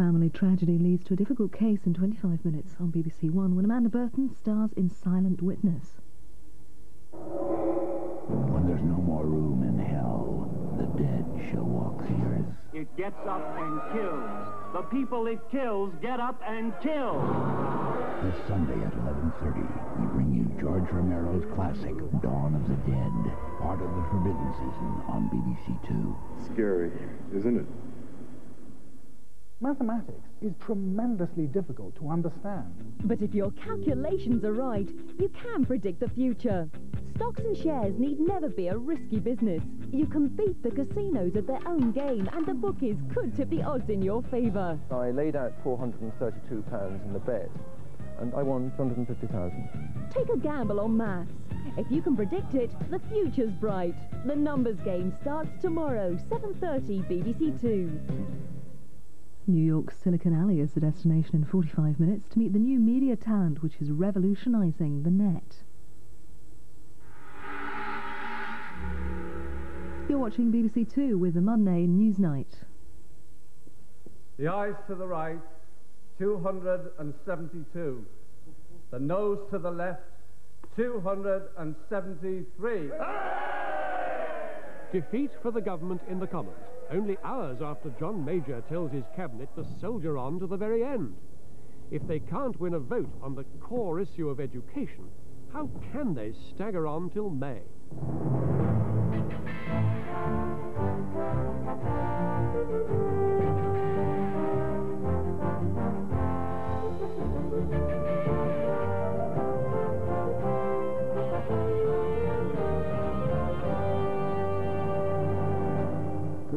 family tragedy leads to a difficult case in 25 minutes on BBC One when Amanda Burton stars in Silent Witness. When there's no more room in hell, the dead shall walk the earth. It gets up and kills. The people it kills get up and kill. This Sunday at 11.30, we bring you George Romero's classic, Dawn of the Dead, part of the Forbidden Season on BBC Two. Scary, isn't it? Mathematics is tremendously difficult to understand. But if your calculations are right, you can predict the future. Stocks and shares need never be a risky business. You can beat the casinos at their own game, and the bookies could tip the odds in your favour. I laid out £432 in the bet, and I won 250000 Take a gamble on maths. If you can predict it, the future's bright. The numbers game starts tomorrow, 7.30 BBC Two. New York's Silicon Alley is the destination in 45 minutes to meet the new media talent which is revolutionising the net. You're watching BBC Two with the Monday Newsnight. The eyes to the right, 272. The nose to the left, 273. Defeat for the government in the Commons, only hours after John Major tells his cabinet to soldier on to the very end. If they can't win a vote on the core issue of education, how can they stagger on till May?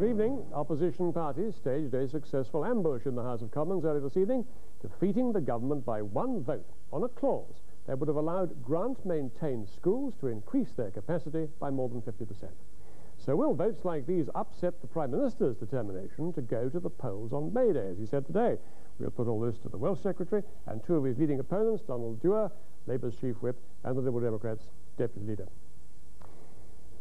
Good evening. Opposition parties staged a successful ambush in the House of Commons early this evening, defeating the government by one vote on a clause that would have allowed grant-maintained schools to increase their capacity by more than 50%. So will votes like these upset the Prime Minister's determination to go to the polls on May Day, as he said today? We'll put all this to the Welsh Secretary and two of his leading opponents, Donald Dewar, Labour's chief whip, and the Liberal Democrats' deputy leader.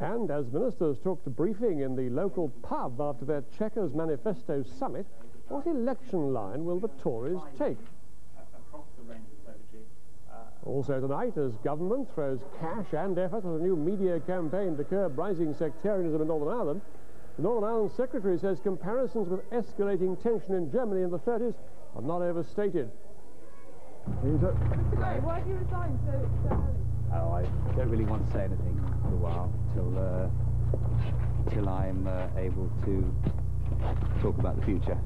And as ministers took to briefing in the local pub after their Chequers Manifesto summit, what election line will the Tories take? Also tonight, as government throws cash and effort at a new media campaign to curb rising sectarianism in Northern Ireland, the Northern Ireland Secretary says comparisons with escalating tension in Germany in the 30s are not overstated. He's a... Why do you resign so, so early? Oh, I don't really want to say anything for a while till uh, till I'm uh, able to talk about the future.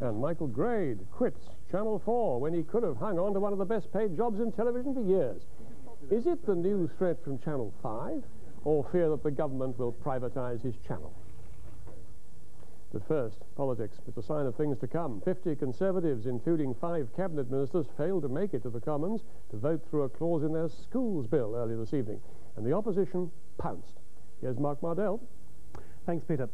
And Michael Grade quits Channel 4 when he could have hung on to one of the best paid jobs in television for years. Is it the new threat from Channel 5 or fear that the government will privatise his channel? But first, politics. It's a sign of things to come. 50 Conservatives, including five cabinet ministers, failed to make it to the Commons to vote through a clause in their schools bill earlier this evening. And the opposition pounced. Here's Mark Mardell. Thanks, Peter.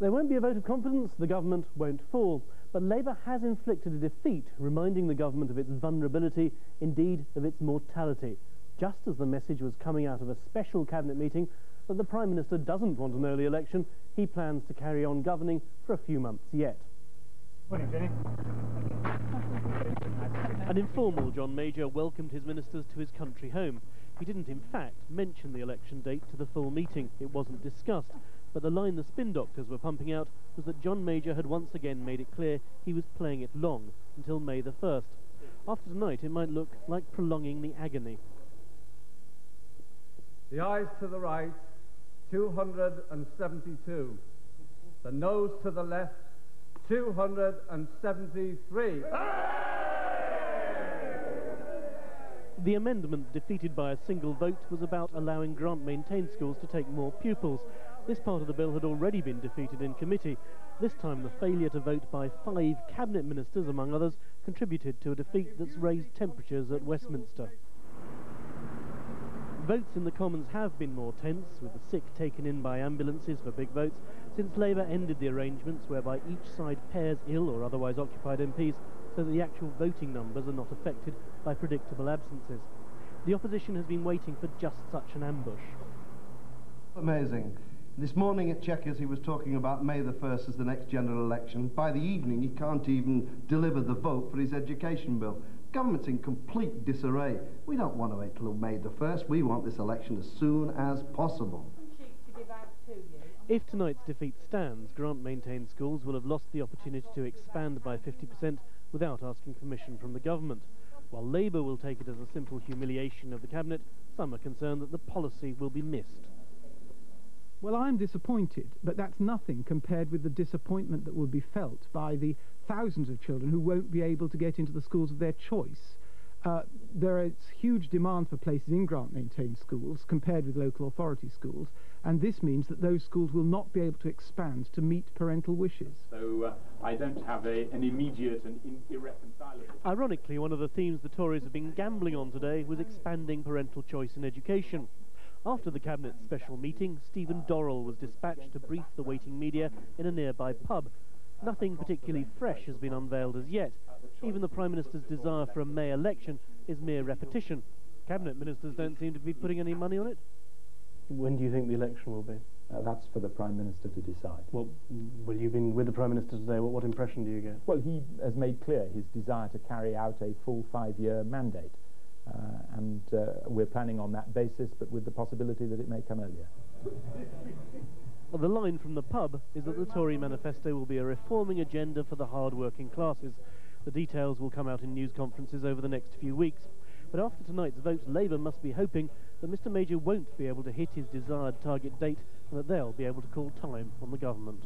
There won't be a vote of confidence. The government won't fall. But Labour has inflicted a defeat, reminding the government of its vulnerability, indeed of its mortality, just as the message was coming out of a special cabinet meeting that the Prime Minister doesn't want an early election. He plans to carry on governing for a few months yet. Morning, Jenny. An informal John Major welcomed his ministers to his country home. He didn't, in fact, mention the election date to the full meeting. It wasn't discussed. But the line the spin doctors were pumping out was that John Major had once again made it clear he was playing it long until May the 1st. After tonight, it might look like prolonging the agony. The eyes to the right, 272. The nose to the left, 273. The amendment, defeated by a single vote, was about allowing grant-maintained schools to take more pupils. This part of the bill had already been defeated in committee. This time the failure to vote by five cabinet ministers, among others, contributed to a defeat that's raised temperatures at Westminster. Votes in the Commons have been more tense, with the sick taken in by ambulances for big votes, since Labour ended the arrangements whereby each side pairs ill or otherwise occupied MPs so that the actual voting numbers are not affected by predictable absences. The opposition has been waiting for just such an ambush. Amazing. This morning at Chequers he was talking about May the 1st as the next general election. By the evening he can't even deliver the vote for his education bill. Government's in complete disarray. We don't want to wait till May the 1st. We want this election as soon as possible. If tonight's defeat stands, grant-maintained schools will have lost the opportunity to expand by 50% without asking permission from the government. While Labour will take it as a simple humiliation of the Cabinet, some are concerned that the policy will be missed. Well, I'm disappointed, but that's nothing compared with the disappointment that will be felt by the thousands of children who won't be able to get into the schools of their choice. Uh, there is huge demand for places in grant-maintained schools compared with local authority schools, and this means that those schools will not be able to expand to meet parental wishes. So uh, I don't have a, an immediate and irreconcilable... Ironically, one of the themes the Tories have been gambling on today was expanding parental choice in education. After the Cabinet's special meeting, Stephen Dorrell was dispatched to brief the waiting media in a nearby pub. Nothing particularly fresh has been unveiled as yet. Even the Prime Minister's desire for a May election is mere repetition. Cabinet ministers don't seem to be putting any money on it. When do you think the election will be? Uh, that's for the Prime Minister to decide. Well, well, you've been with the Prime Minister today. What, what impression do you get? Well, he has made clear his desire to carry out a full five-year mandate. Uh, and uh, we're planning on that basis, but with the possibility that it may come earlier. Well, the line from the pub is that the Tory manifesto will be a reforming agenda for the hard-working classes. The details will come out in news conferences over the next few weeks. But after tonight's vote, Labour must be hoping that Mr Major won't be able to hit his desired target date and that they'll be able to call time on the government.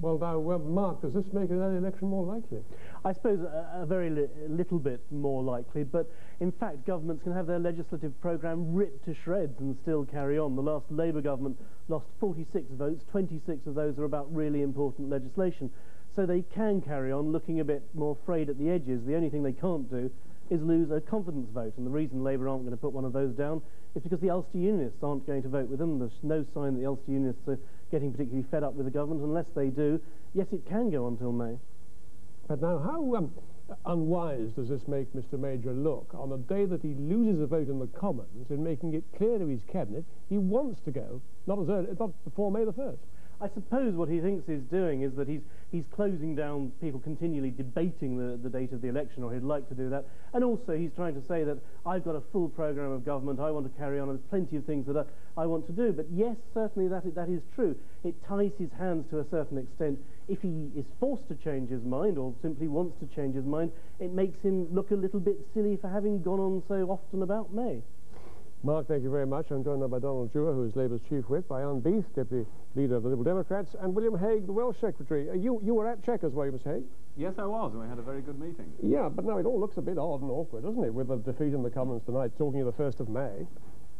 Well, now, uh, Mark, does this make an election more likely? I suppose a, a very li little bit more likely, but in fact, governments can have their legislative programme ripped to shreds and still carry on. The last Labour government lost 46 votes, 26 of those are about really important legislation. So they can carry on looking a bit more frayed at the edges. The only thing they can't do is lose a confidence vote, and the reason Labour aren't going to put one of those down is because the Ulster Unionists aren't going to vote with them. There's no sign that the Ulster Unionists are getting particularly fed up with the government. Unless they do, yes, it can go until May. But now, how um, unwise does this make Mr Major look on the day that he loses a vote in the Commons in making it clear to his cabinet he wants to go, not, as early, not before May the 1st? I suppose what he thinks he's doing is that he's, he's closing down people continually debating the, the date of the election, or he'd like to do that. And also he's trying to say that I've got a full programme of government, I want to carry on, and there's plenty of things that I, I want to do. But yes, certainly that, that is true. It ties his hands to a certain extent. If he is forced to change his mind, or simply wants to change his mind, it makes him look a little bit silly for having gone on so often about May. Mark, thank you very much. I'm joined now by Donald Dewar, who is Labour's chief whip, by Alan Beith, deputy leader of the Liberal Democrats, and William Hague, the Welsh secretary. Uh, you, you were at Chequers, were you, Mr Hague? Yes, I was, and we had a very good meeting. Yeah, but now it all looks a bit odd and awkward, doesn't it, with the defeat in the Commons tonight, talking of the 1st of May.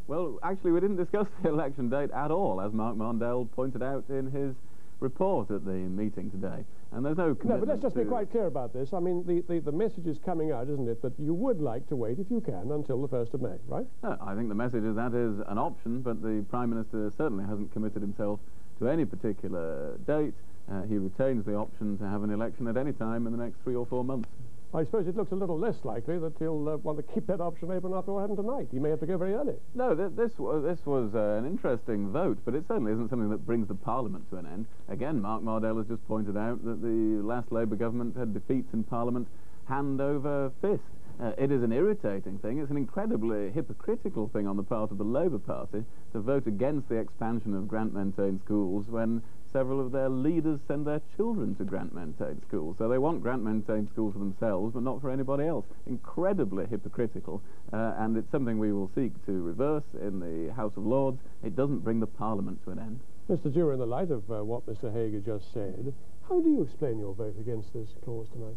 Well, actually, we didn't discuss the election date at all, as Mark Mardell pointed out in his report at the meeting today. And there's no No, but let's just be quite clear about this. I mean, the, the, the message is coming out, isn't it, that you would like to wait, if you can, until the 1st of May, right? No, I think the message is that is an option, but the Prime Minister certainly hasn't committed himself to any particular date. Uh, he retains the option to have an election at any time in the next three or four months. I suppose it looks a little less likely that he'll uh, want to keep that option open after what happened tonight. He may have to go very early. No, th this, was, this was uh, an interesting vote, but it certainly isn't something that brings the Parliament to an end. Again, Mark Mardell has just pointed out that the last Labour government had defeats in Parliament hand over fist. Uh, it is an irritating thing. It's an incredibly hypocritical thing on the part of the Labour Party to vote against the expansion of grant-maintained schools when several of their leaders send their children to grant-maintained School. So they want grant-maintained School for themselves, but not for anybody else. Incredibly hypocritical, uh, and it's something we will seek to reverse in the House of Lords. It doesn't bring the Parliament to an end. Mr Dewar, in the light of uh, what Mr Hague just said, how do you explain your vote against this clause tonight?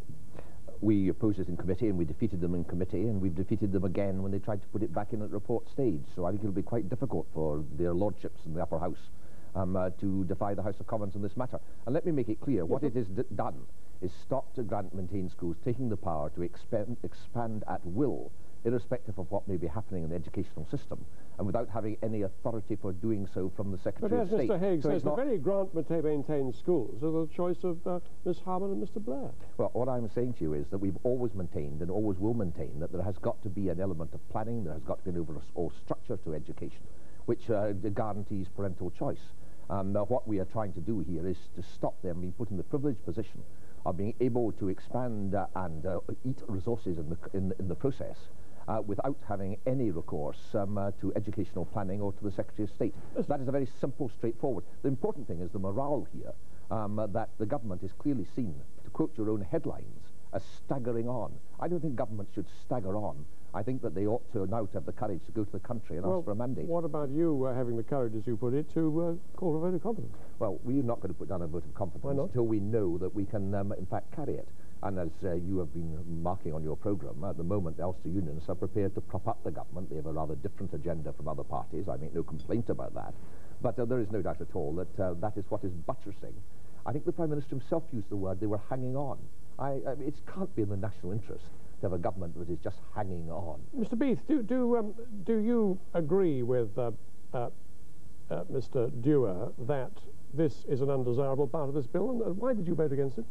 We opposed it in committee and we defeated them in committee and we've defeated them again when they tried to put it back in at report stage. So I think it'll be quite difficult for their lordships in the upper house um, uh, to defy the House of Commons on this matter. And let me make it clear, what it has done is stop to grant maintain schools taking the power to expand, expand at will, irrespective of what may be happening in the educational system, and without having any authority for doing so from the Secretary but of State. But as Mr Hague so says, the very grant-maintained schools are the choice of uh, Ms Harman and Mr Blair. Well, what I'm saying to you is that we've always maintained and always will maintain that there has got to be an element of planning, there has got to be an overall structure to education. which uh, guarantees parental choice. Um, uh, what we are trying to do here is to stop them being put in the privileged position of being able to expand uh, and uh, eat resources in the, in, in the process uh, without having any recourse um, uh, to educational planning or to the Secretary of State. That is a very simple, straightforward. The important thing is the morale here, um, that the government is clearly seen, to quote your own headlines, as staggering on. I don't think government should stagger on. I think that they ought to now to have the courage to go to the country and well, ask for a mandate. What about you uh, having the courage, as you put it, to uh, call for a vote of confidence? Well, we're not going to put down a vote of confidence until we know that we can, um, in fact, carry it. And as uh, you have been marking on your programme, at the moment the Ulster Unionists are prepared to prop up the government. They have a rather different agenda from other parties. I make no complaint about that. But uh, there is no doubt at all that uh, that is what is buttressing. I think the Prime Minister himself used the word they were hanging on. I, I mean, it can't be in the national interest to have a government that is just hanging on. Mr Beith, do, do, um, do you agree with uh, uh, uh, Mr Dewar that this is an undesirable part of this bill, and why did you vote against it?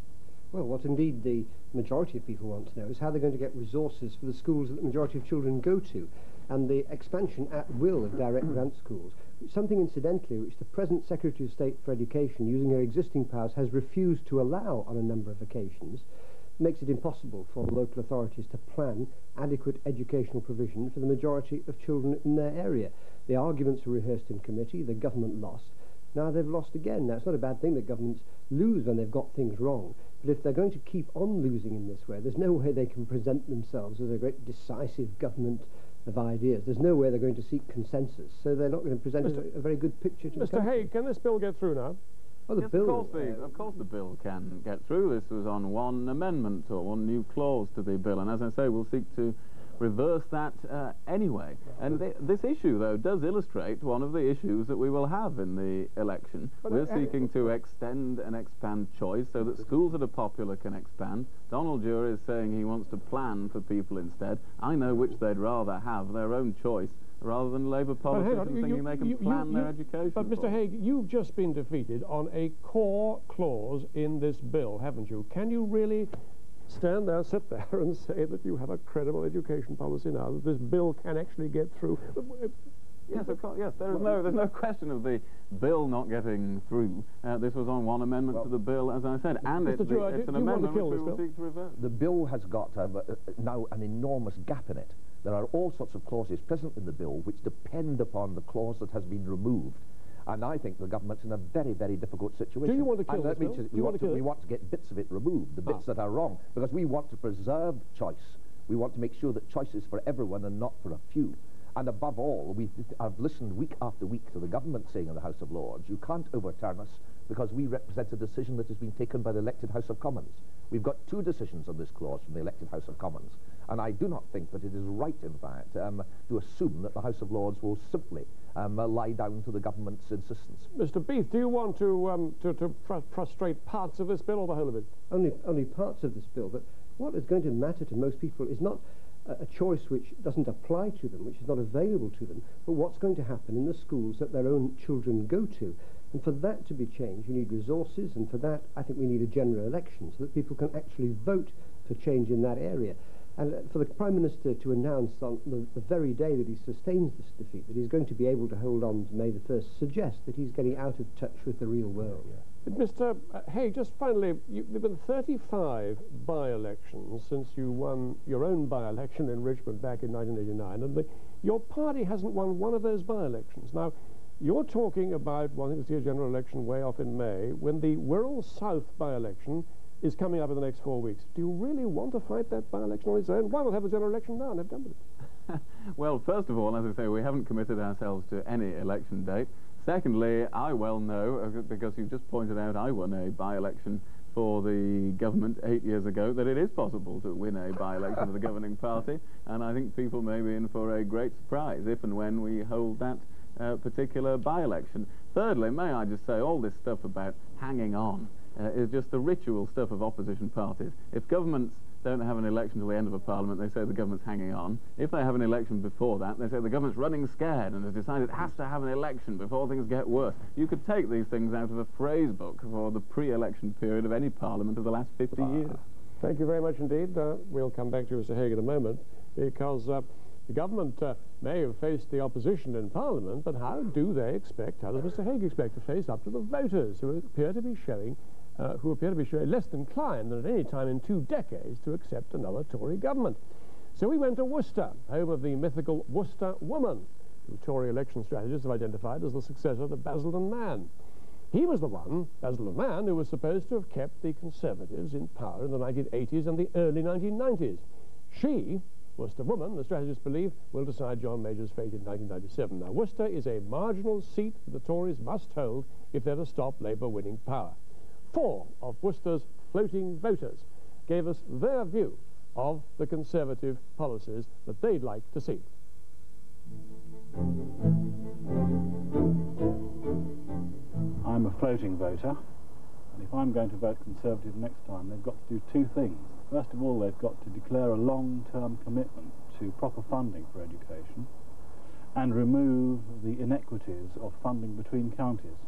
Well, what indeed the majority of people want to know is how they're going to get resources for the schools that the majority of children go to, and the expansion at will of direct grant schools, something incidentally which the present Secretary of State for Education, using her existing powers, has refused to allow on a number of occasions, makes it impossible for local authorities to plan adequate educational provision for the majority of children in their area. The arguments were rehearsed in committee, the government lost. Now they've lost again. Now, it's not a bad thing that governments lose when they've got things wrong. But if they're going to keep on losing in this way, there's no way they can present themselves as a great decisive government of ideas. There's no way they're going to seek consensus. So they're not going to present a, a, very good picture to Mr. the Hague, can this bill get through now? Oh, the yes, bill. Of course, the, of course the bill can get through. This was on one amendment or one new clause to the bill. And as I say, we'll seek to reverse that uh, anyway. And th this issue, though, does illustrate one of the issues that we will have in the election. But We're uh, seeking to extend and expand choice so that schools that are popular can expand. Donald Dewar is saying he wants to plan for people instead. I know which they'd rather have, their own choice, rather than Labour politicians on, you, thinking you, they can you, plan you, their education. But, Mr. Hague, you've just been defeated on a core clause in this bill, haven't you? Can you really stand there, sit there and say that you have a credible education policy now, that this bill can actually get through? Yes, of course. Yes, there is no, there's no question of the bill not getting through. Uh, this was on one amendment well, to the bill, as I said, and it, the, it's an amendment which we will seek to reverse. The bill has got uh, now an enormous gap in it. There are all sorts of clauses present in the bill which depend upon the clause that has been removed. And I think the government's in a very, very difficult situation. Do you want to kill and this bill? We, want to, we want to get bits of it removed, the bits Ah. that are wrong, because we want to preserve choice. We want to make sure that choice is for everyone and not for a few. And above all, we I've listened week after week to the government saying in the House of Lords, you can't overturn us because we represent a decision that has been taken by the elected House of Commons. We've got two decisions on this clause from the elected House of Commons. And I do not think that it is right, in fact, um, to assume that the House of Lords will simply um, uh, lie down to the government's insistence. Mr. Beith, do you want to, um, to, to fr frustrate parts of this bill or the whole of it? Only, only parts of this bill, but what is going to matter to most people is not a, choice which doesn't apply to them, which is not available to them, but what's going to happen in the schools that their own children go to. And for that to be changed, you need resources, and for that, I think we need a general election so that people can actually vote for change in that area. And uh, for the Prime Minister to announce on the, the, very day that he sustains this defeat that he's going to be able to hold on to May the 1st suggests that he's getting out of touch with the real world. But Mr. Uh, Hay, just finally, you, there have been 35 by-elections since you won your own by-election in Richmond back in 1989, and the, your party hasn't won one of those by-elections. Now, you're talking about wanting to see a general election way off in May, when the Wirral South by-election is coming up in the next four weeks. Do you really want to fight that by-election on its own? Why not have a general election now and have done with it? well, first of all, as I say, we haven't committed ourselves to any election date. Secondly, I well know, uh, because you've just pointed out I won a by-election for the government eight years ago, that it is possible to win a by-election for the governing party, and I think people may be in for a great surprise if and when we hold that uh, particular by-election. Thirdly, may I just say, all this stuff about hanging on uh, is just the ritual stuff of opposition parties. If governments don't have an election till the end of a parliament, they say the government's hanging on. If they have an election before that, they say the government's running scared and has decided it has to have an election before things get worse. You could take these things out of a phrase book for the pre-election period of any parliament of the last 50 years. Thank you very much indeed. Uh, we'll come back to you, Mr Hague, in a moment, because uh, The government uh, may have faced the opposition in Parliament, but how do they expect, how does Mr Hague expect to face up to the voters who appear to be showing, uh, who appear to be showing less inclined than at any time in two decades to accept another Tory government? So we went to Worcester, home of the mythical Worcester woman, who Tory election strategists have identified as the successor to Basildon Man. He was the one, Basildon Man, who was supposed to have kept the Conservatives in power in the 1980s and the early 1990s. She Worcester woman, the strategists believe, will decide John Major's fate in 1997. Now, Worcester is a marginal seat that the Tories must hold if they're to stop Labour winning power. Four of Worcester's floating voters gave us their view of the Conservative policies that they'd like to see. I'm a floating voter, and if I'm going to vote Conservative next time, they've got to do two things. First of all, they've got to declare a long-term commitment to proper funding for education and remove the inequities of funding between counties.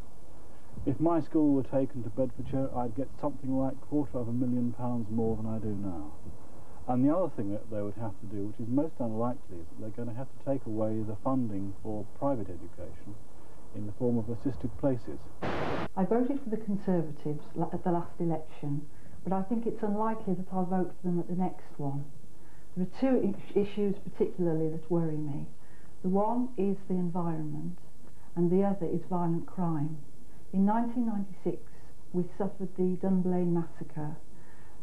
If my school were taken to Bedfordshire, I'd get something like quarter of a million pounds more than I do now. And the other thing that they would have to do, which is most unlikely, is that they're going to have to take away the funding for private education in the form of assisted places. I voted for the Conservatives at the last election but I think it's unlikely that I'll vote for them at the next one. There are two issues particularly that worry me. The one is the environment, and the other is violent crime. In 1996, we suffered the Dunblane massacre,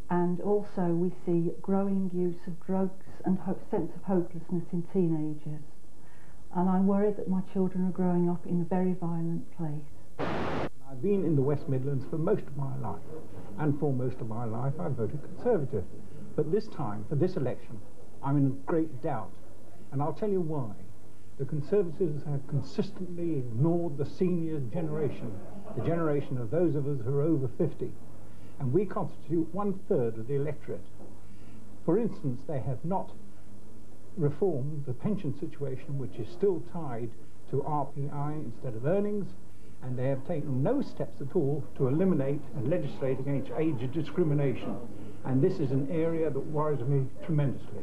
and also we see growing use of drugs and sense of hopelessness in teenagers. And I'm worried that my children are growing up in a very violent place. I've been in the West Midlands for most of my life, and for most of my life I voted Conservative. But this time, for this election, I'm in great doubt, and I'll tell you why. The Conservatives have consistently ignored the senior generation, the generation of those of us who are over 50, and we constitute one-third of the electorate. For instance, they have not reformed the pension situation, which is still tied to RPI instead of earnings, and they have taken no steps at all to eliminate and legislate against age discrimination. And this is an area that worries me tremendously.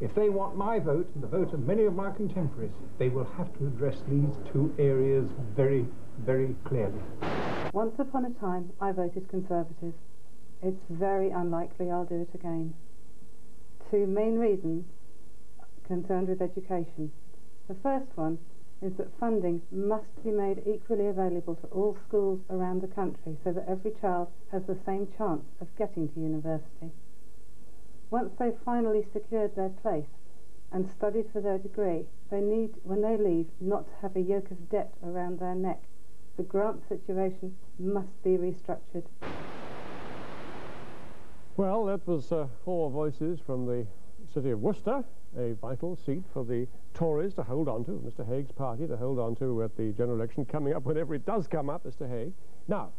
If they want my vote and the vote of many of my contemporaries, they will have to address these two areas very, very clearly. Once upon a time, I voted Conservative. It's very unlikely I'll do it again. Two main reasons concerned with education. The first one is that funding must be made equally available to all schools around the country so that every child has the same chance of getting to university. Once they've finally secured their place and studied for their degree, they need, when they leave, not to have a yoke of debt around their neck. The grant situation must be restructured. Well, that was uh, four voices from the city of Worcester, a vital seat for the Tories to hold on to, Mr Hague's party to hold on to at the general election coming up whenever it does come up, Mr Hague. Now,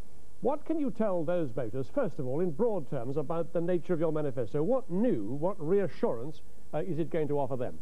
what can you tell those voters, first of all, in broad terms, about the nature of your manifesto? What new, what reassurance uh, is it going to offer them?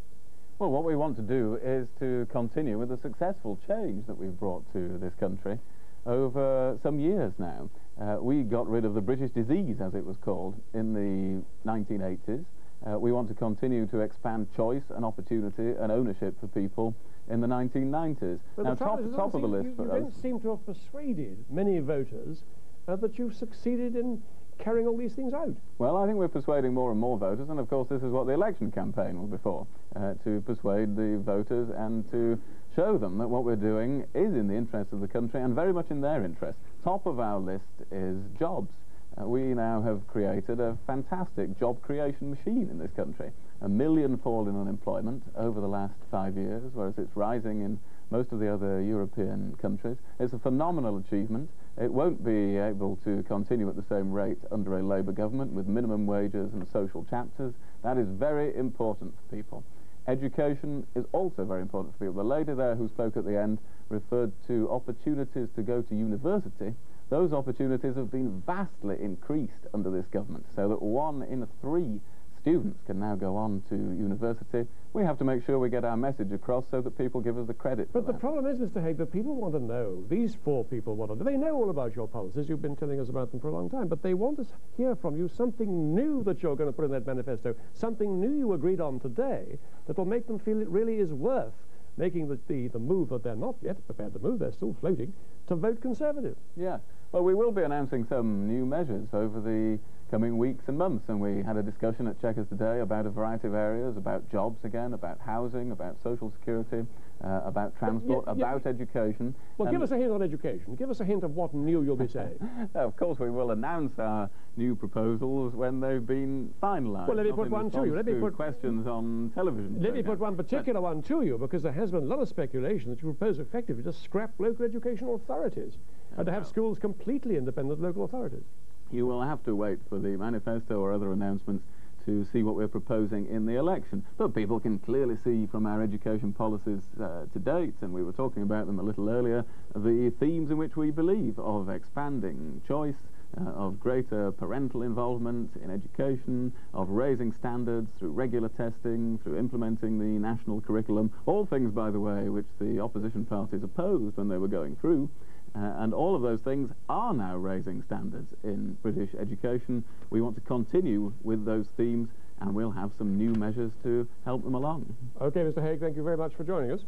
Well, what we want to do is to continue with the successful change that we've brought to this country over some years now. Uh, we got rid of the British disease, as it was called, in the 1980s. Uh, we want to continue to expand choice and opportunity and ownership for people in the 1990s. But now, the top, is, top of the list you, for you us... don't seem to have persuaded many voters uh, that you've succeeded in carrying all these things out. Well, I think we're persuading more and more voters, and of course this is what the election campaign was before, uh, to persuade the voters and to show them that what we're doing is in the interest of the country and very much in their interest. Top of our list is jobs. We now have created a fantastic job creation machine in this country. A million fall in unemployment over the last five years, whereas it's rising in most of the other European countries. It's a phenomenal achievement. It won't be able to continue at the same rate under a Labour government with minimum wages and social chapters. That is very important for people. Education is also very important for people. The lady there who spoke at the end referred to opportunities to go to university those opportunities have been vastly increased under this government, so that one in three students can now go on to university, we have to make sure we get our message across so that people give us the credit But the problem is, Mr. Hague, that people want to know, these four people want to know, they know all about your policies, you've been telling us about them for a long time, but they want to hear from you something new that you're going to put in that manifesto, something new you agreed on today that will make them feel it really is worth making the, the, the move that they're not yet prepared to move, they're still floating, to vote Conservative. Yeah. Well, we will be announcing some new measures over the coming weeks and months, and we had a discussion at Chequers today about a variety of areas, about jobs again, about housing, about social security, uh, about transport, yeah, yeah. about education. Well, give us a hint on education. Give us a hint of what new you'll be saying. of course, we will announce our new proposals when they've been finalised. Well, let me put one to you. Let me put- questions on television. Let me put one particular one to you, because there has been a lot of speculation that you propose effectively to scrap local educational authorities and to have schools completely independent of local authorities. You will have to wait for the manifesto or other announcements to see what we're proposing in the election. But people can clearly see from our education policies uh, to date, and we were talking about them a little earlier, the themes in which we believe of expanding choice, uh, of greater parental involvement in education, of raising standards through regular testing, through implementing the national curriculum, all things, by the way, which the opposition parties opposed when they were going through. Uh, and all of those things are now raising standards in British education. We want to continue with those themes, and we'll have some new measures to help them along. Okay, Mr. Hague, thank you very much for joining us.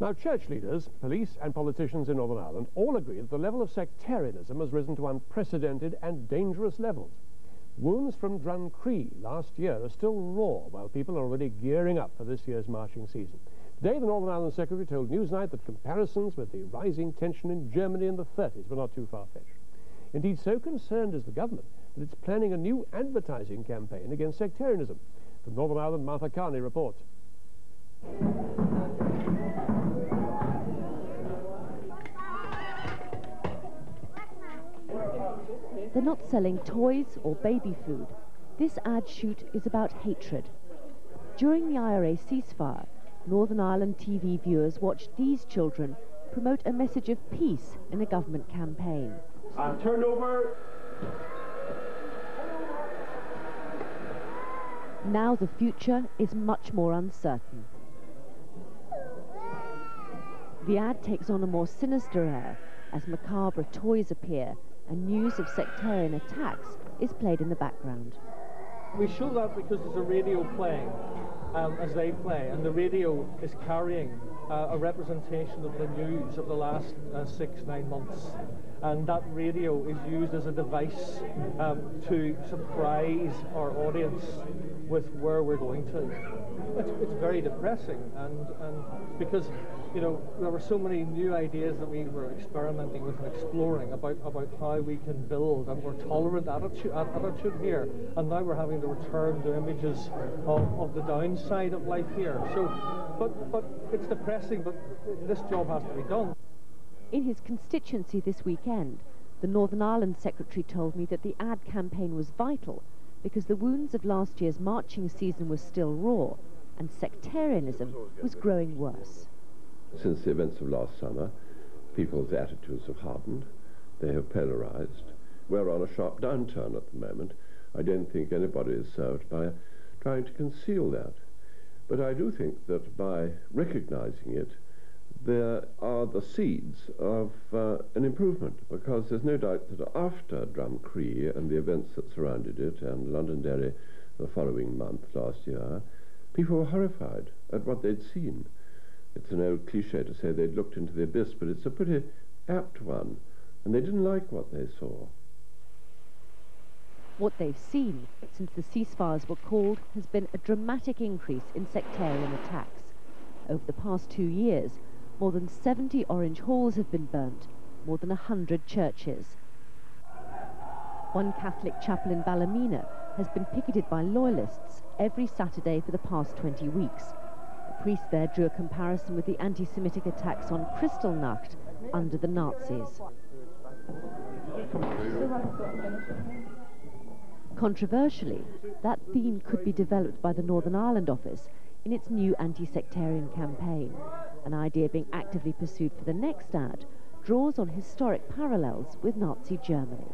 Now, church leaders, police and politicians in Northern Ireland all agree that the level of sectarianism has risen to unprecedented and dangerous levels. Wounds from Drumcree last year are still raw, while people are already gearing up for this year's marching season. Today, the Northern Ireland Secretary told Newsnight that comparisons with the rising tension in Germany in the 30s were not too far-fetched. Indeed, so concerned is the government that it's planning a new advertising campaign against sectarianism. From Northern Ireland, Martha Kearney reports. They're not selling toys or baby food. This ad shoot is about hatred. During the IRA ceasefire, Northern Ireland TV viewers watched these children promote a message of peace in a government campaign. And turn over. Now the future is much more uncertain. The ad takes on a more sinister air as macabre toys appear and news of sectarian attacks is played in the background. We show that because there's a radio playing um, as they play, and the radio is carrying uh, a representation of the news of the last uh, six, nine months. And that radio is used as a device um, to surprise our audience with where we're going to. It's, it's very depressing, and, and because you know there were so many new ideas that we were experimenting with and exploring about, about how we can build a more tolerant attitude, attitude here, and now we're having to return to images of, of the downside of life here. So, but but it's depressing, but this job has to be done. In his constituency this weekend, the Northern Ireland Secretary told me that the ad campaign was vital because the wounds of last year's marching season were still raw and sectarianism was growing worse. Since the events of last summer, people's attitudes have hardened. They have polarized. We're on a sharp downturn at the moment. I don't think anybody is served by trying to conceal that. But I do think that by recognizing it, there are the seeds of uh, an improvement, because there's no doubt that after Drumcree and the events that surrounded it, and Londonderry the following month last year, people were horrified at what they'd seen. It's an old cliche to say they'd looked into the abyss, but it's a pretty apt one, and they didn't like what they saw. What they've seen since the ceasefires were called has been a dramatic increase in sectarian attacks. Over the past two years, more than 70 orange halls have been burnt, more than 100 churches. One Catholic chapel in Ballymena has been picketed by loyalists every Saturday for the past 20 weeks. Priest there drew a comparison with the anti-Semitic attacks on Kristallnacht under the Nazis. Controversially, that theme could be developed by the Northern Ireland office in its new anti-sectarian campaign. An idea being actively pursued for the next ad draws on historic parallels with Nazi Germany.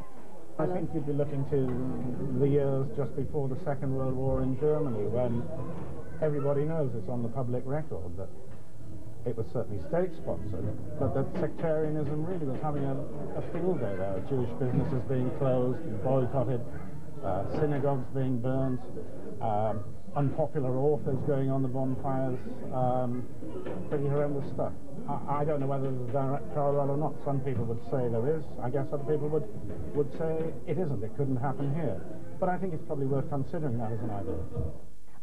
I think you'd be looking to the years just before the Second World War in Germany when everybody knows it's on the public record that it was certainly state-sponsored, but that sectarianism really was having a, a field day there. Jewish businesses being closed, boycotted, uh, synagogues being burned, um, unpopular authors going on the bonfires, um, pretty horrendous stuff. I, I, don't know whether there's a direct parallel or not. Some people would say there is. I guess other people would, would say it isn't. It couldn't happen here. But I think it's probably worth considering that as an idea.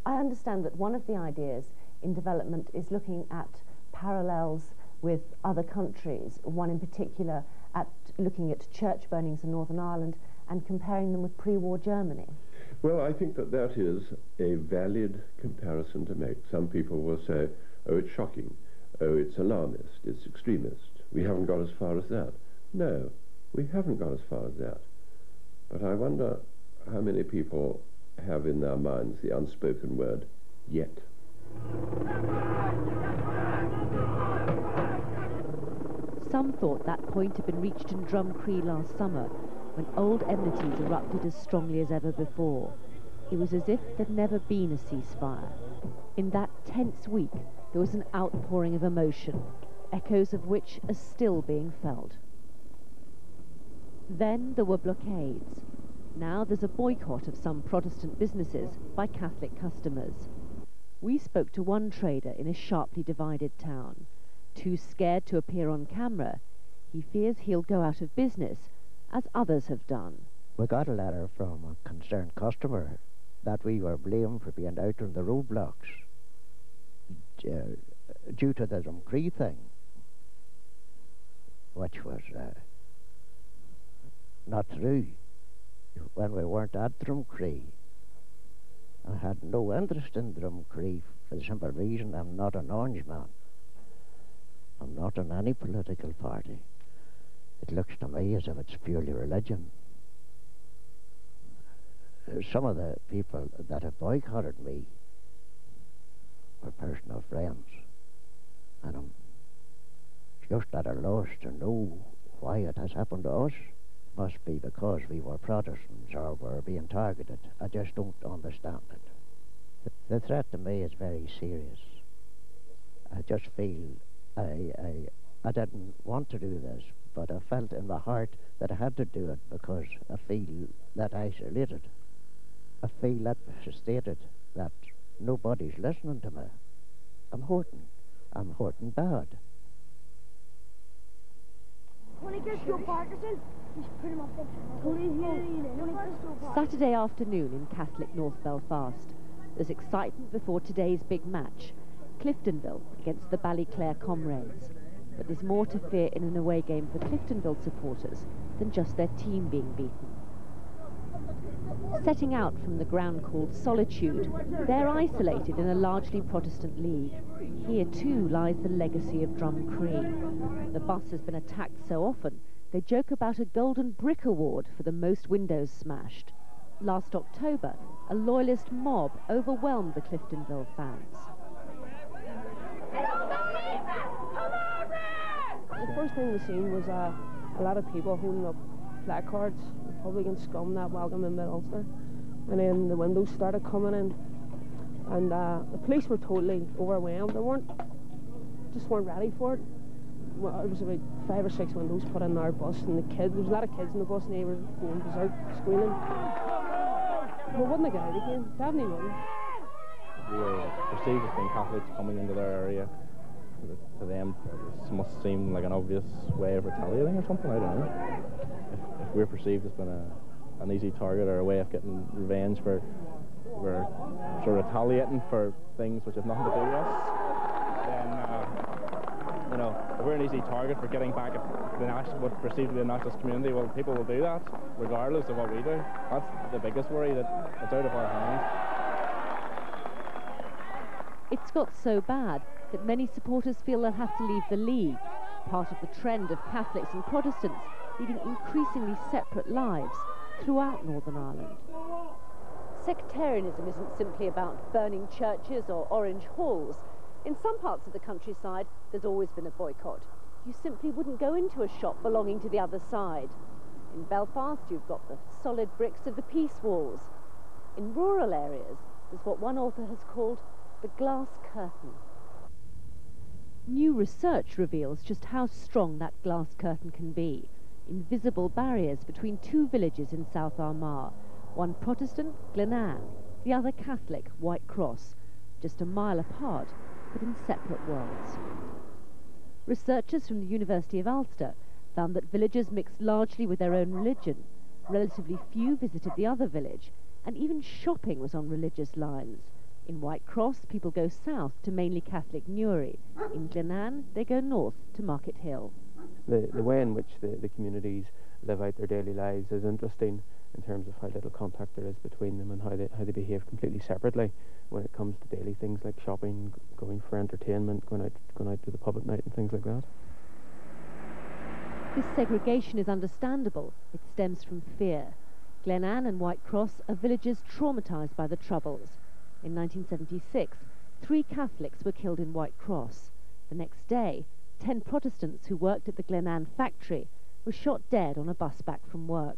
I understand that one of the ideas in development is looking at parallels with other countries, one in particular at looking at church burnings in Northern Ireland and comparing them with pre-war Germany? Well, I think that that is a valid comparison to make. Some people will say, oh, it's shocking, oh, it's alarmist, it's extremist. We haven't got as far as that. No, we haven't got as far as that. But I wonder how many people have in their minds the unspoken word, yet. Some thought that point had been reached in Drumcree last summer, when old enmities erupted as strongly as ever before. It was as if there'd never been a ceasefire. In that tense week, there was an outpouring of emotion, echoes of which are still being felt. Then there were blockades. Now there's a boycott of some Protestant businesses by Catholic customers. We spoke to one trader in a sharply divided town. Too scared to appear on camera, he fears he'll go out of business, as others have done. We got a letter from a concerned customer that we were blamed for being out on the roadblocks uh, due to the Drumcree thing, which was uh, not true when we weren't at Drumcree. I had no interest in Drumcree for the simple reason I'm not an orange man. I'm not in any political party. It looks to me as if it's purely religion. Some of the people that have boycotted me are personal friends, and I'm just at a loss to know why it has happened to us. Must be because we were Protestants or were being targeted. I just don't understand it. The threat to me is very serious. I just feel I, I, I didn't want to do this, but I felt in my heart that I had to do it because I feel that isolated. I feel that frustrated that nobody's listening to me. I'm hurting. I'm hurting bad. Saturday afternoon in Catholic North Belfast. There's excitement before today's big match. Cliftonville against the Ballyclare Comrades. But there's more to fear in an away game for Cliftonville supporters than just their team being beaten. Setting out from the ground called Solitude, they're isolated in a largely Protestant league. Here too lies the legacy of Drumcree. The bus has been attacked so often, they joke about a golden brick award for the most windows smashed. Last October, a loyalist mob overwhelmed the Cliftonville fans. The first thing we seen was uh, a lot of people holding up placards, Republican scum that welcome in Mid-Ulster. And then the windows started coming in. And uh, the police were totally overwhelmed. They weren't, just weren't ready for it. Well, it was about five or six windows put in our bus and the kids, there was a lot of kids in the bus and they were going berserk, screaming. We wouldn't have got out again, definitely wouldn't. We were perceived as being Catholics coming into their area to them it must seem like an obvious way of retaliating or something, I don't know. If, if we're perceived as being a, an easy target or a way of getting revenge for, for sort of retaliating for things which have nothing to do with us, then, uh, you know, if we're an easy target for getting back at the national, what's perceived to be the nationalist community, well, people will do that, regardless of what we do. That's the biggest worry, that it's out of our hands. It's got so bad that many supporters feel they'll have to leave the league, part of the trend of Catholics and Protestants leading increasingly separate lives throughout Northern Ireland. Sectarianism isn't simply about burning churches or orange halls. In some parts of the countryside, there's always been a boycott. You simply wouldn't go into a shop belonging to the other side. In Belfast, you've got the solid bricks of the peace walls. In rural areas, there's what one author has called the glass curtain. New research reveals just how strong that glass curtain can be. Invisible barriers between two villages in South Armagh, one Protestant, Glenanne, the other Catholic, White Cross, just a mile apart, but in separate worlds. Researchers from the University of Ulster found that villagers mixed largely with their own religion. Relatively few visited the other village, and even shopping was on religious lines. In White Cross, people go south to mainly Catholic Newry. In Glenanne, they go north to Market Hill. The, the way in which the, the communities live out their daily lives is interesting in terms of how little contact there is between them and how they, how they behave completely separately when it comes to daily things like shopping, going for entertainment, going out, going out to the pub at night and things like that. This segregation is understandable. It stems from fear. Glenanne and White Cross are villages traumatised by the Troubles. In 1976, three Catholics were killed in White Cross. The next day, ten Protestants who worked at the Glenanne factory were shot dead on a bus back from work.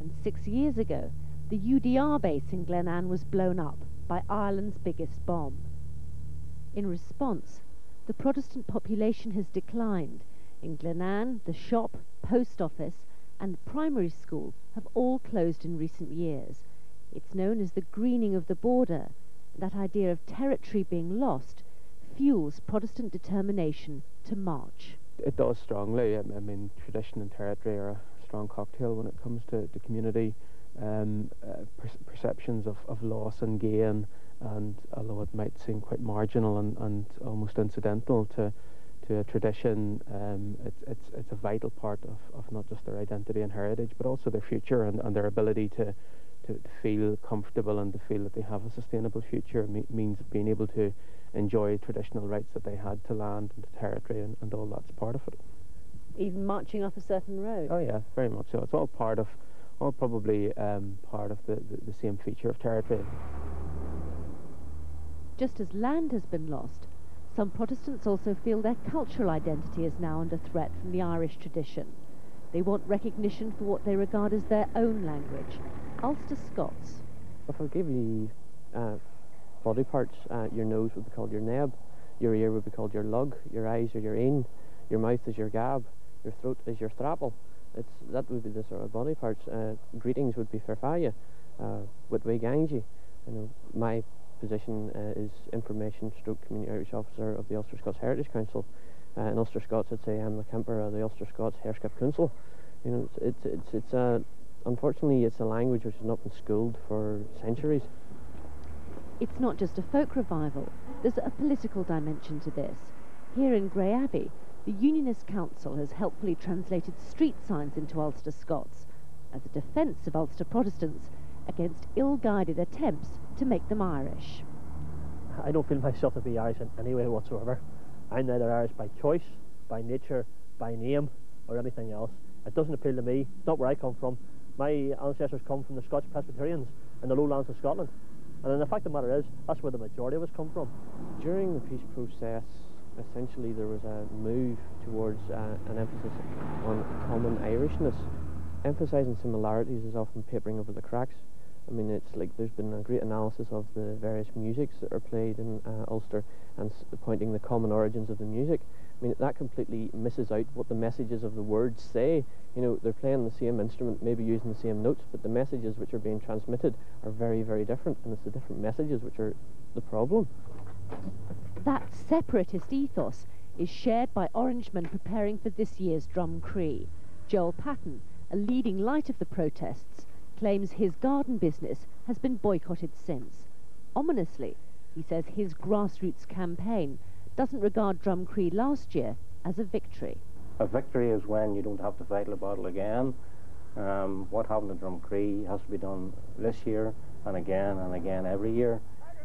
And six years ago, the UDR base in Glenanne was blown up by Ireland's biggest bomb. In response, the Protestant population has declined. In Glenanne, the shop, post office, and primary school have all closed in recent years. It's known as the greening of the border. That idea of territory being lost fuels Protestant determination to march. It does strongly. I mean, tradition and territory are a strong cocktail when it comes to, to community um, uh, per perceptions of, of loss and gain. And although it might seem quite marginal and, and almost incidental to to a tradition, um, it's, it's, it's a vital part of, of not just their identity and heritage, but also their future and, and their ability to, to, to feel comfortable and to feel that they have a sustainable future me means being able to enjoy traditional rights that they had to land and to territory, and, and all that's part of it. Even marching up a certain road? Oh yeah, very much so. It's all part of, all probably um, part of the, the, the same feature of territory. Just as land has been lost, some Protestants also feel their cultural identity is now under threat from the Irish tradition. They want recognition for what they regard as their own language, Ulster Scots. If I give you uh, body parts, uh, your nose would be called your neb, your ear would be called your lug, your eyes are your ain, your mouth is your gab, your throat is your thrapple. It's, that would be the sort of body parts. Uh, greetings would be Ferfaya, uh, Witway Ganji. You know, my position uh, is information stroke community outreach officer of the Ulster Scots Heritage Council. Uh, in Ulster Scots, I'd say I'm the Kemper of the Ulster Scots Herskip Council. You know, it's it's it's, it's a unfortunately it's a language which has not been schooled for centuries. It's not just a folk revival. There's a political dimension to this. Here in Grey Abbey, the Unionist Council has helpfully translated street signs into Ulster Scots as a defence of Ulster Protestants against ill-guided attempts to make them Irish. I don't feel myself to be Irish in any way whatsoever. I'm neither Irish by choice, by nature, by name, or anything else. It doesn't appeal to me, not where I come from. My ancestors come from the Scotch Presbyterians in the lowlands of Scotland. And the fact of the matter is, that's where the majority of us come from. During the peace process, essentially there was a move towards uh, an emphasis on common Irishness. Emphasising similarities is often papering over the cracks. I mean, it's like there's been a great analysis of the various musics that are played in uh, Ulster and pointing the common origins of the music. I mean, that completely misses out what the messages of the words say. You know, they're playing the same instrument, maybe using the same notes, but the messages which are being transmitted are very, very different, and it's the different messages which are the problem. That separatist ethos is shared by Orangemen preparing for this year's Drumcree. Joel Patton, a leading light of the protests, claims his garden business has been boycotted since. Ominously, he says his grassroots campaign doesn't regard Drumcree last year as a victory. A victory is when you don't have to fight the battle again. Um, what happened at Drumcree has to be done this year and again and again every year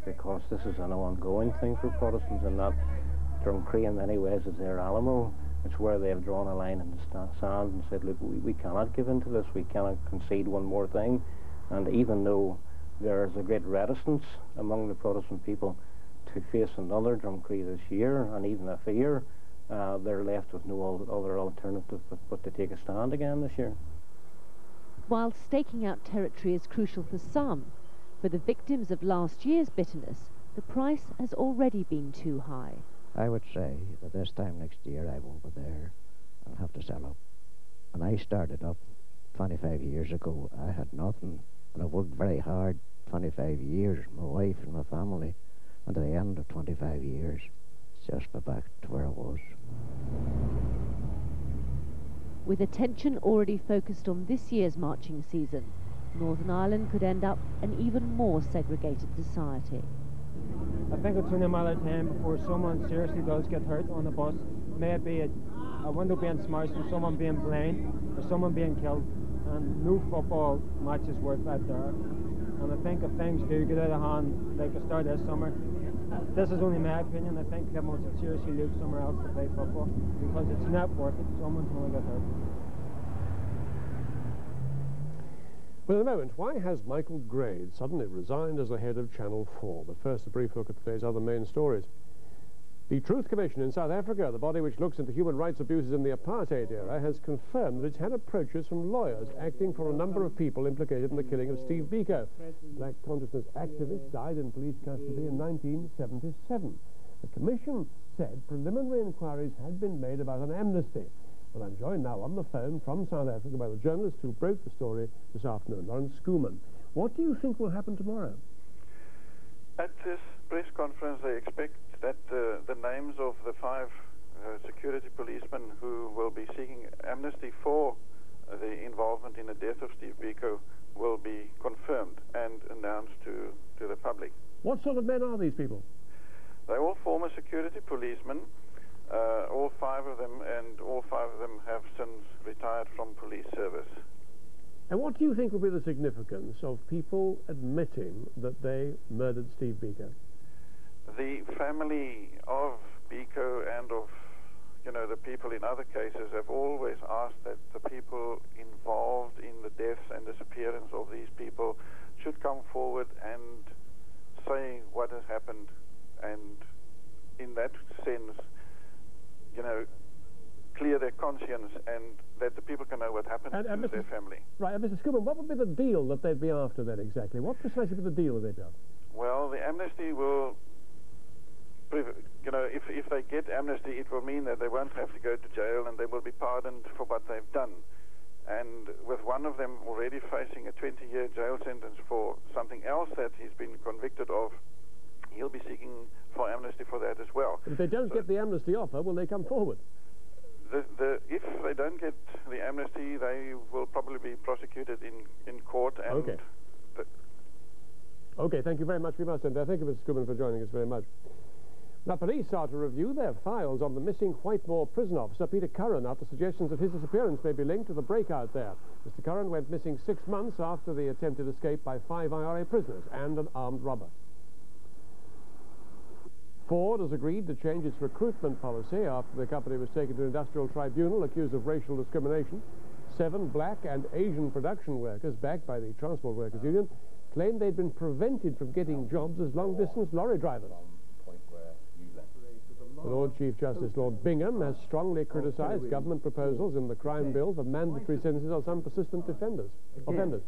because this is an ongoing thing for Protestants and that Drumcree in many ways is their Alamo it's where they have drawn a line in the sand and said, look, we, we cannot give in to this. We cannot concede one more thing. And even though there is a great reticence among the Protestant people to face another drum Drumcree this year, and even a fear, uh, they're left with no other alternative but, but to take a stand again this year. While staking out territory is crucial for some, for the victims of last year's bitterness, the price has already been too high. I would say that this time next year I will be there I'll have to sell up. When I started up 25 years ago, I had nothing, and I worked very hard 25 years, my wife and my family, and at the end of 25 years, just be back to where I was. With attention already focused on this year's marching season, Northern Ireland could end up an even more segregated society. I think it's only a matter of time before someone seriously does get hurt on the bus. May it be a, a window being smashed or someone being blind or someone being killed. And no football match is worth that there. And I think if things do get out of hand, like the start this summer, this is only my opinion, I think Liverpool should seriously look somewhere else to play football because it's not worth it. Someone's going to get hurt. Well, in a moment, why has Michael Grade suddenly resigned as the head of Channel 4? But first, a brief look at today's other main stories. The Truth Commission in South Africa, the body which looks into human rights abuses in the apartheid era, has confirmed that it's had approaches from lawyers acting for a number of people implicated in the killing of Steve Biko. Black consciousness activist died in police custody in 1977. The Commission said preliminary inquiries had been made about an amnesty. Well, I'm joined now on the phone from South Africa by the journalist who broke the story this afternoon, Lawrence Schoeman. What do you think will happen tomorrow? At this press conference, they expect that uh, the names of the five uh, security policemen who will be seeking amnesty for uh, the involvement in the death of Steve Biko will be confirmed and announced to, to the public. What sort of men are these people? They're all former security policemen uh, all five of them, and all five of them have since retired from police service. And what do you think will be the significance of people admitting that they murdered Steve Biko? The family of Biko and of you know the people in other cases have always asked that the people involved in the deaths and disappearance of these people should come forward and say what has happened and in that sense you know, clear their conscience and that the people can know what happened and, and to Mr. their family. Right, and Mr. Schoeman, what would be the deal that they'd be after then exactly? What precisely would the deal they'd be after? Well, the amnesty will, you know, if, if they get amnesty, it will mean that they won't have to go to jail and they will be pardoned for what they've done. And with one of them already facing a 20-year jail sentence for something else that he's been convicted of, he'll be seeking for amnesty for that as well. If they don't so get the amnesty offer, will they come forward? The, the, if they don't get the amnesty, they will probably be prosecuted in, in court. And okay. Okay, thank you very much. We must end there. Thank you, Mr. Schoeman, for joining us very much. The police are to review their files on the missing Whitemoor prison officer, Peter Curran, after suggestions that his disappearance may be linked to the breakout there. Mr. Curran went missing six months after the attempted escape by five IRA prisoners and an armed robber. Ford has agreed to change its recruitment policy after the company was taken to an industrial tribunal accused of racial discrimination. Seven black and Asian production workers, backed by the Transport Workers Union, claimed they'd been prevented from getting jobs as long-distance lorry drivers. The Lord Chief Justice Lord Bingham has strongly criticised government proposals in the crime bill for mandatory sentences on some persistent offenders. offenders.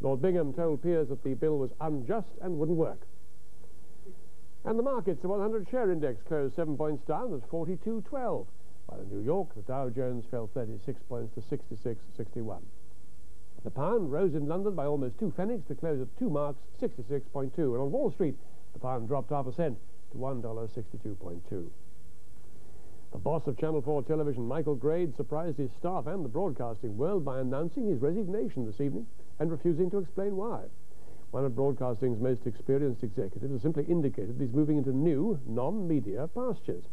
Lord Bingham told peers that the bill was unjust and wouldn't work. And the markets, the 100 share index closed seven points down at 42.12, while in New York, the Dow Jones fell 36 points to 66.61. The pound rose in London by almost two pfennigs to close at two marks, 66.2. And on Wall Street, the pound dropped half a cent to $1.62.2. The boss of Channel 4 television, Michael Grade, surprised his staff and the broadcasting world by announcing his resignation this evening and refusing to explain why. One of broadcasting's most experienced executives has simply indicated he's moving into new, non-media pastures.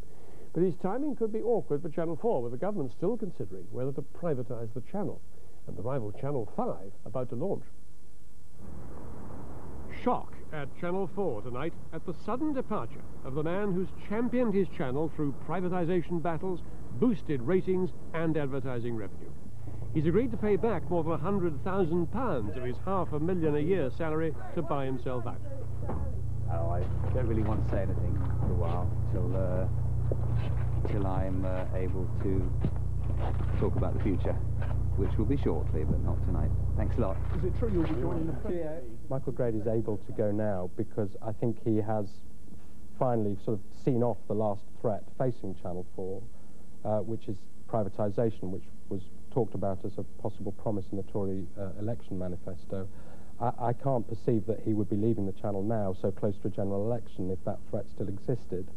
But his timing could be awkward for Channel 4, with the government still considering whether to privatise the channel, and the rival Channel 5 about to launch. Shock at Channel 4 tonight at the sudden departure of the man who's championed his channel through privatisation battles, boosted ratings and advertising revenue. He's agreed to pay back more than £100,000 of his half a million a year salary to buy himself out. Oh, I don't really want to say anything for a while till uh, till I'm uh, able to talk about the future. which will be shortly, but not tonight. Thanks a lot. Is it true you'll be joining the PA? Michael Grade is able to go now because I think he has finally sort of seen off the last threat facing Channel 4, uh, which is privatisation, which was talked about as a possible promise in the Tory uh, election manifesto. I, I, can't perceive that he would be leaving the channel now so close to a general election if that threat still existed.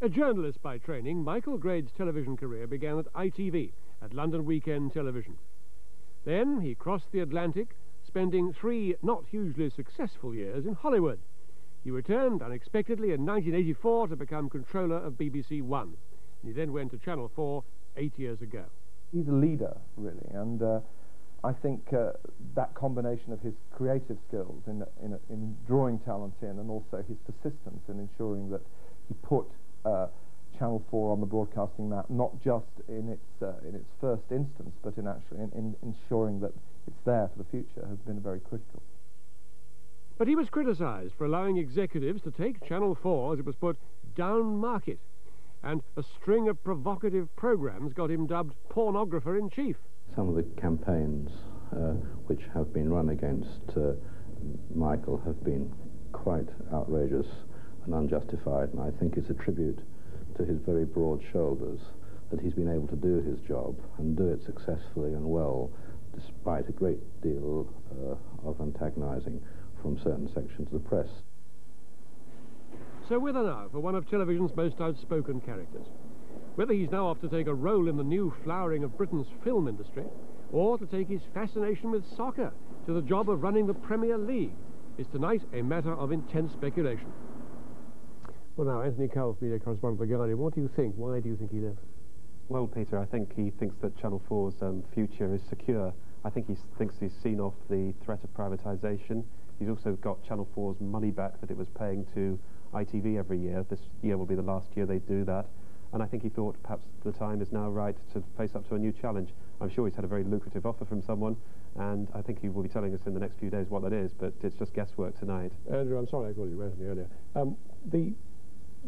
A journalist by training, Michael Grade's television career began at ITV, at London Weekend Television. Then he crossed the Atlantic, spending three not hugely successful years in Hollywood. He returned unexpectedly in 1984 to become controller of BBC One. He then went to Channel 4 eight years ago. He's a leader, really, and uh, I think uh, that combination of his creative skills in, in, in, drawing talent in and also his persistence in ensuring that he put uh, Channel 4 on the broadcasting map, not just in its, uh, in its first instance, but in actually in, in ensuring that it's there for the future, has been very critical. But he was criticised for allowing executives to take Channel 4, as it was put, down market. And a string of provocative programmes got him dubbed pornographer in chief. Some of the campaigns uh, which have been run against uh, Michael have been quite outrageous and unjustified, and I think it's a tribute to his very broad shoulders that he's been able to do his job and do it successfully and well, despite a great deal uh, of antagonising from certain sections of the press. So whether now for one of television's most outspoken characters, whether he's now off to take a role in the new flowering of Britain's film industry, or to take his fascination with soccer to the job of running the Premier League, is tonight a matter of intense speculation. Well, now, Andrew Culf, media correspondent for The Guardian, what do you think? Why do you think he left? Well, Peter, I think he thinks that Channel 4's um, future is secure. I think he thinks he's seen off the threat of privatisation. He's also got Channel 4's money back that it was paying to ITV every year. This year will be the last year they do that. And I think he thought perhaps the time is now right to face up to a new challenge. I'm sure he's had a very lucrative offer from someone, and I think he will be telling us in the next few days what that is, but it's just guesswork tonight. Andrew, I'm sorry I called you earlier. Um, the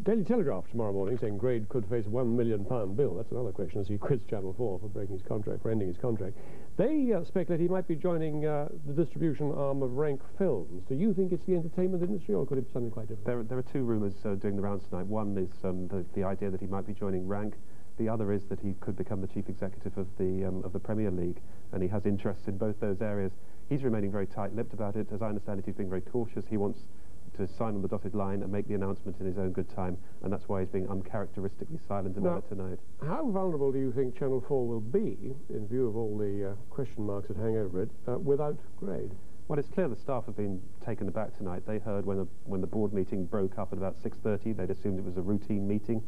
Daily Telegraph tomorrow morning saying Grade could face a one million pound bill. That's another question as he quits Channel 4 for breaking his contract, for ending his contract. They uh, speculate he might be joining uh, the distribution arm of Rank Films. Do you think it's the entertainment industry or could it be something quite different? There, there are two rumours uh, doing the rounds tonight. One is um, the, the idea that he might be joining Rank. The other is that he could become the chief executive of the um, of the Premier League, and he has interests in both those areas. He's remaining very tight-lipped about it. As I understand it, he's being very cautious. He wants to sign on the dotted line and make the announcement in his own good time, and that's why he's being uncharacteristically silent about it tonight. How vulnerable do you think Channel 4 will be, in view of all the uh, question marks that hang over it, uh, without Grade? Well, it's clear the staff have been taken aback tonight. They heard when, a, when the board meeting broke up at about 6.30, they'd assumed it was a routine meeting.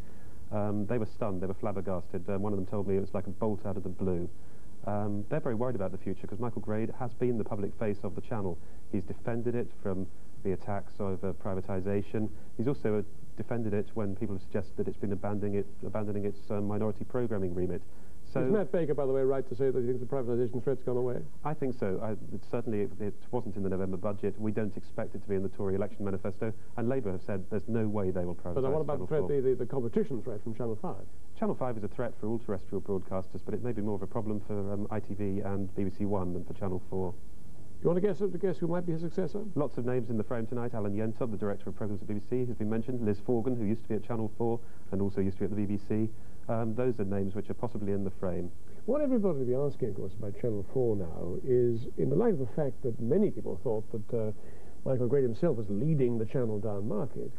Um, they were stunned, they were flabbergasted. Um, one of them told me it was like a bolt out of the blue. Um, they're very worried about the future because Michael Grade has been the public face of the channel. He's defended it from the attacks over privatisation. He's also uh, defended it when people have suggested that it's been abandoning, it, abandoning its um, minority programming remit. So Is Matt Baker, by the way, right to say that he thinks the privatisation threat's gone away? I think so. I, it, certainly, it, it, wasn't in the November budget. We don't expect it to be in the Tory election manifesto. And Labour have said there's no way they will privatise But what about the, threat, the, the, the, competition threat from Channel 5? Channel 5 is a threat for all terrestrial broadcasters, but it may be more of a problem for um, ITV and BBC One than for Channel 4. You want to guess, to guess who might be his successor? Lots of names in the frame tonight. Alan Yentob, the director of programmes at BBC, has been mentioned. Liz Forgan, who used to be at Channel 4 and also used to be at the BBC. Um, those are names which are possibly in the frame. What everybody will be asking, of course, about Channel 4 now is, in the light of the fact that many people thought that uh, Michael Grade himself was leading the channel down market,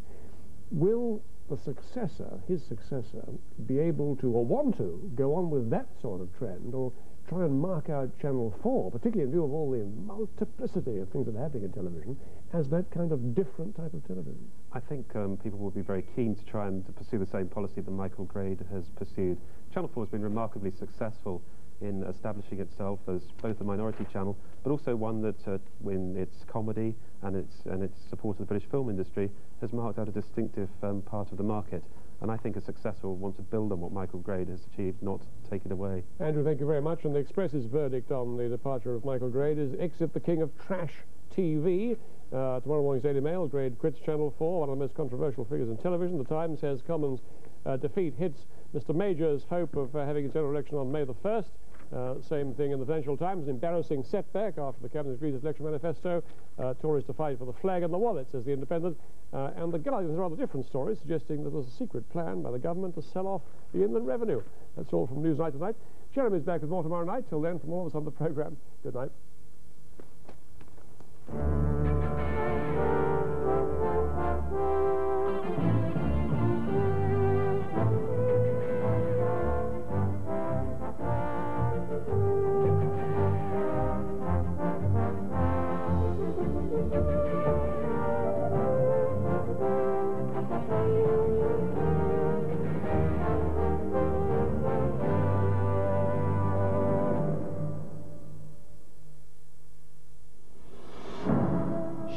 will the successor, his successor, be able to, or want to, go on with that sort of trend, or try and mark out Channel 4, particularly in view of all the multiplicity of things that are happening in television, as that kind of different type of television? I think um, people will be very keen to try and to pursue the same policy that Michael Grade has pursued. Channel 4 has been remarkably successful in establishing itself as both a minority channel, but also one that, uh, in its comedy and its, and its support of the British film industry, has marked out a distinctive um, part of the market. And I think a successor will want to build on what Michael Grade has achieved, not take it away. Andrew, thank you very much. And the Express's verdict on the departure of Michael Grade is exit the king of trash TV. Uh, tomorrow morning's Daily Mail, Grade quits Channel 4, one of the most controversial figures in television. The Times says Commons' uh, defeat hits Mr Major's hope of uh, having a general election on May the 1st. Uh, same thing in the Financial Times, an embarrassing setback after the Cabinet agreed its election manifesto. Uh, Tories to fight for the flag and the wallet, says The Independent. Uh, and The Guardian has a rather different story, suggesting that there's a secret plan by the government to sell off the inland revenue. That's all from Newsnight tonight. Jeremy's back with more tomorrow night. Till then, from all of us on the programme, good night.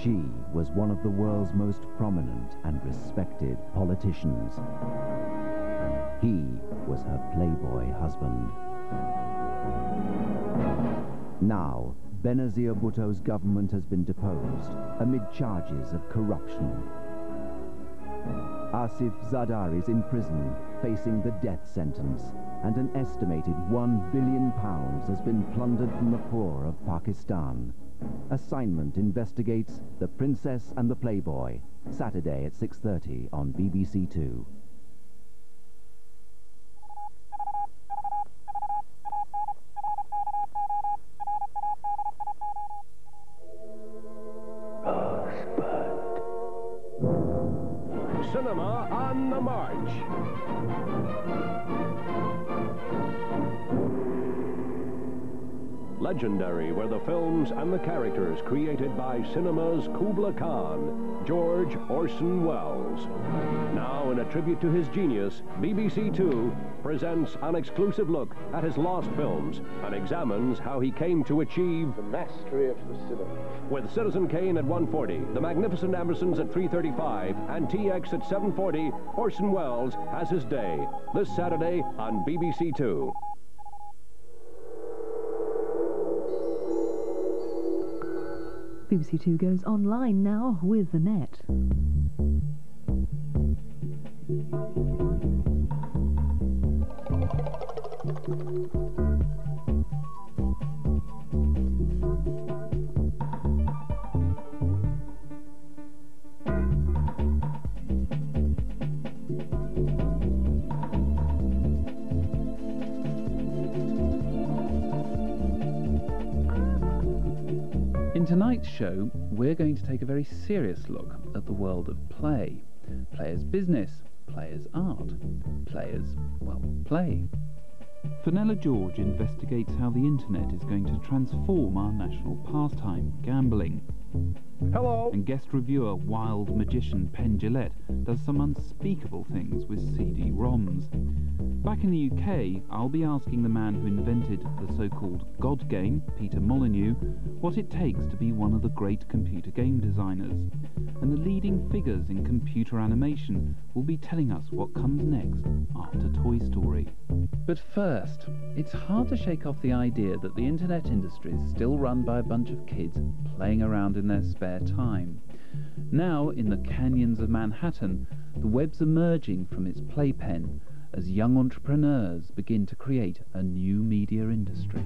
She was one of the world's most prominent and respected politicians. He was her playboy husband. Now, Benazir Bhutto's government has been deposed amid charges of corruption. Asif Zardari is in prison, facing the death sentence, and an estimated one billion pounds has been plundered from the poor of Pakistan. Assignment investigates The Princess and the Playboy, Saturday at 6.30 on BBC 2. Legendary were the films and the characters created by cinema's Kubla Khan, George Orson Welles. Now, in a tribute to his genius, BBC Two presents an exclusive look at his lost films and examines how he came to achieve The mastery of the cinema. with Citizen Kane at 140, The Magnificent Ambersons at 335, and TX at 740, Orson Welles has his day. This Saturday on BBC Two. BBC Two goes online now with the net. In tonight's show, we're going to take a very serious look at the world of play. Players' business, players' art, players, well, play. Fenella George investigates how the internet is going to transform our national pastime, gambling. Hello. And guest reviewer Wild Magician Penn Jillette does some unspeakable things with CD-ROMs. Back in the UK, I'll be asking the man who invented the so-called God game, Peter Molyneux, what it takes to be one of the great computer game designers. And the leading figures in computer animation will be telling us what comes next after Toy Story. But first, it's hard to shake off the idea that the internet industry is still run by a bunch of kids playing around in their spare time. Now, in the canyons of Manhattan, the web's emerging from its playpen as young entrepreneurs begin to create a new media industry.